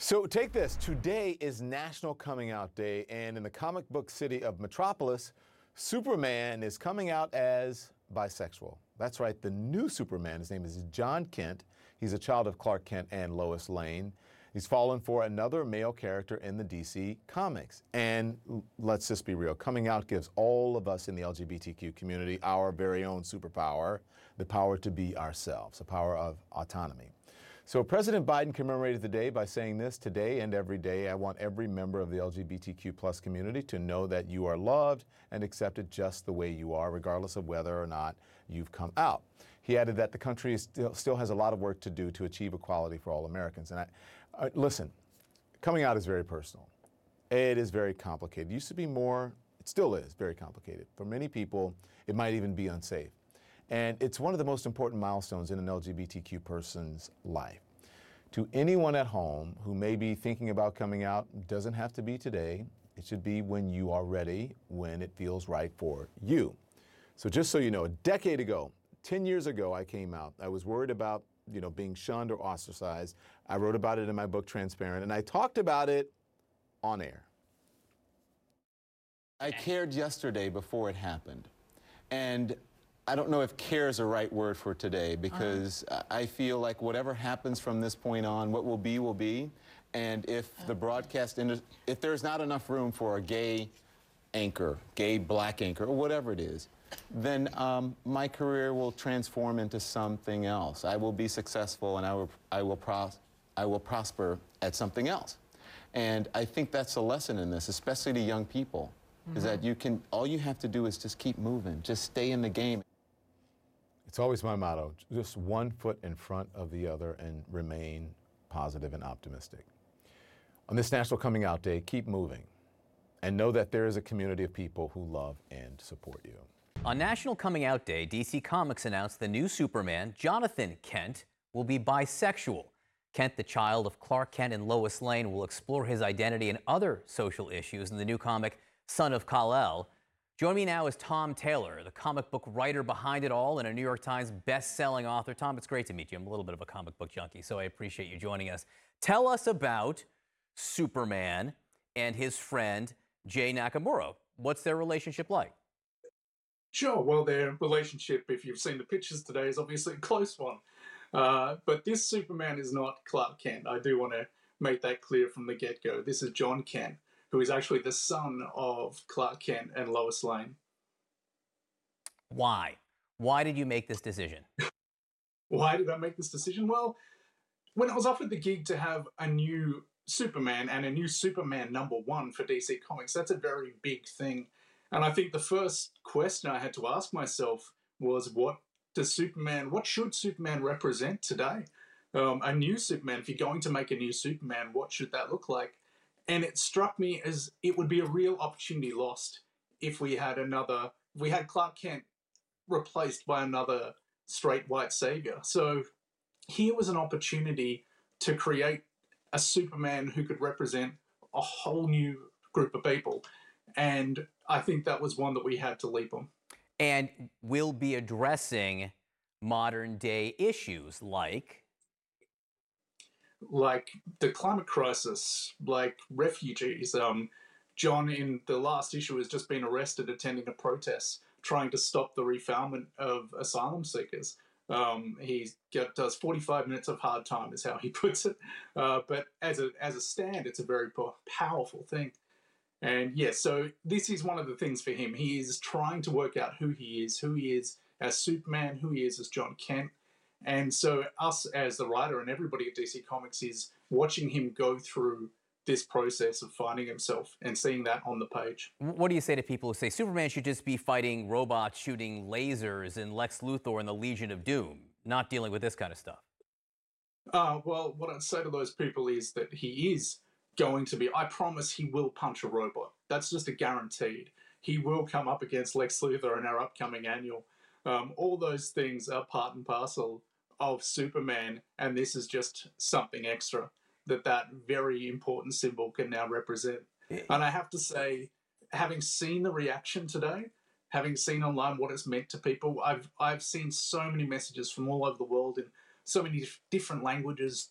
So take this. Today is National Coming Out Day, and in the comic book city of Metropolis, Superman is coming out as bisexual. That's right, the new Superman. His name is Jon Kent. He's a child of Clark Kent and Lois Lane. He's fallen for another male character in the DC comics. And let's just be real coming out gives all of us in the LGBTQ community our very own superpower the power to be ourselves, the power of autonomy. So President Biden commemorated the day by saying this today and every day. I want every member of the LGBTQ plus community to know that you are loved and accepted just the way you are, regardless of whether or not you've come out. He added that the country still, still has a lot of work to do to achieve equality for all Americans. And I, uh, listen, coming out is very personal. It is very complicated. It used to be more, it still is very complicated. For many people, it might even be unsafe. And it's one of the most important milestones in an LGBTQ person's life. To anyone at home who may be thinking about coming out, doesn't have to be today. It should be when you are ready, when it feels right for you. So just so you know, a decade ago, 10 years ago, I came out. I was worried about you know, being shunned or ostracized. I wrote about it in my book, Transparent, and I talked about it on air. I cared yesterday before it happened. And I don't know if care is a right word for today because uh. I feel like whatever happens from this point on, what will be will be. And if the broadcast industry, if there's not enough room for a gay anchor, gay black anchor, or whatever it is, then um, my career will transform into something else. I will be successful and I will, I will, pros I will prosper at something else. And I think that's a lesson in this, especially to young people, mm -hmm. is that mm-hmm. you can, all you have to do is just keep moving, just stay in the game. It's always my motto, just one foot in front of the other and remain positive and optimistic. On this National Coming Out Day, keep moving and know that there is a community of people who love and support you. On National Coming Out Day, DC Comics announced the new Superman, Jonathan Kent, will be bisexual. Kent, the child of Clark Kent and Lois Lane, will explore his identity and other social issues in the new comic, Son of Kal-El. Join me now is Tom Taylor, the comic book writer behind it all and a New York Times best-selling author. Tom, it's great to meet you. I'm a little bit of a comic book junkie, so I appreciate you joining us. Tell us about Superman and his friend Jay Nakamura. What's their relationship like? Sure, well, their relationship, if you've seen the pictures today, is obviously a close one. Uh, but this Superman is not Clark Kent. I do want to make that clear from the get-go. This is Jon Kent who is actually the son of Clark Kent and Lois Lane. Why? Why did you make this decision? Why did I make this decision? Well, when I was offered the gig to have a new Superman and a new Superman number one for DC Comics, that's a very big thing. And I think the first question I had to ask myself was what does Superman, what should Superman represent today? Um, a new Superman, if you're going to make a new Superman, what should that look like? And it struck me as it would be a real opportunity lost if we had another, if we had Clark Kent replaced by another straight white savior. So here was an opportunity to create a Superman who could represent a whole new group of people. And I think that was one that we had to leap on. And we'll be addressing modern day issues like like the climate crisis, like refugees. Um, Jon, in the last issue, has just been arrested attending a protest trying to stop the refoulement of asylum seekers. Um, he get, does 45 minutes of hard time, is how he puts it. Uh, but as a as a stand, it's a very powerful thing. And yes, yeah, so this is one of the things for him. He is trying to work out who he is, who he is as Superman, who he is as Jon Kent, and so, us as the writer and everybody at DC Comics is watching him go through this process of finding himself and seeing that on the page. What do you say to people who say Superman should just be fighting robots shooting lasers and Lex Luthor and the Legion of Doom, not dealing with this kind of stuff? Uh, well, what I'd say to those people is that he is going to be, I promise he will punch a robot. That's just a guaranteed. He will come up against Lex Luthor in our upcoming annual. Um, all those things are part and parcel of Superman, and this is just something extra that that very important symbol can now represent. And I have to say, having seen the reaction today, having seen online what it's meant to people, I've I've seen so many messages from all over the world in so many different languages,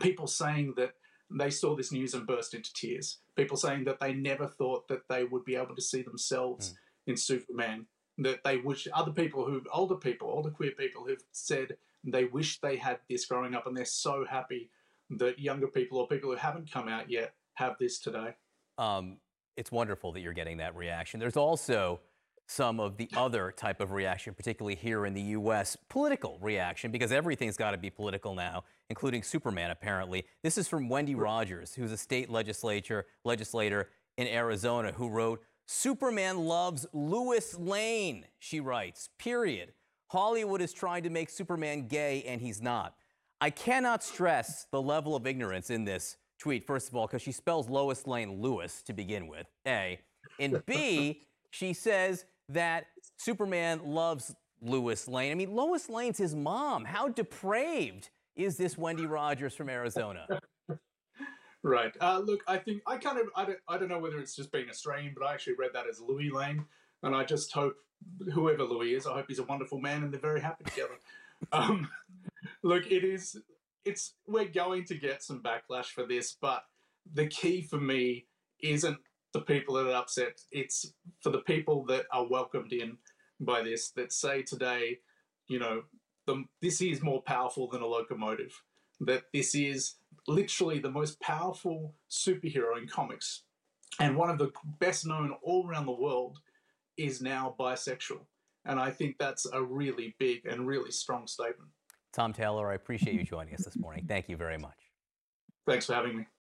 people saying that they saw this news and burst into tears. People saying that they never thought that they would be able to see themselves mm. in Superman. That they wish other people who, older people, older queer people who've said they wish they had this growing up and they're so happy that younger people or people who haven't come out yet have this today. Um, it's wonderful that you're getting that reaction. There's also some of the other type of reaction, particularly here in the U.S., political reaction, because everything's got to be political now, including Superman, apparently. This is from Wendy Rogers, who's a state legislature legislator in Arizona, who wrote, Superman loves Lewis Lane, she writes, period. Hollywood is trying to make Superman gay, and he's not. I cannot stress the level of ignorance in this tweet, first of all, because she spells Lois Lane Lewis to begin with, A. And B, she says that Superman loves Lois Lane. I mean, Lois Lane's his mom. How depraved is this Wendy Rogers from Arizona? Right. Uh, look, I think I kind of I don't, I don't know whether it's just being Australian, but I actually read that as Louis Lane, and I just hope whoever Louis is, I hope he's a wonderful man and they're very happy together. um, look, it is it's we're going to get some backlash for this, but the key for me isn't the people that are upset. It's for the people that are welcomed in by this that say today, you know, the, this is more powerful than a locomotive. That this is literally the most powerful superhero in comics, and one of the best known all around the world is now bisexual. And I think that's a really big and really strong statement. Tom Taylor, I appreciate you joining us this morning. Thank you very much. Thanks for having me.